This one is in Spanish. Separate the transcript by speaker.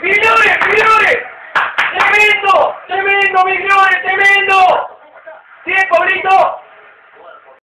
Speaker 1: ¡Millones, millones! ¡Tremendo! ¡Tremendo, millones! ¡Tremendo! ¡Tiempo, Brito!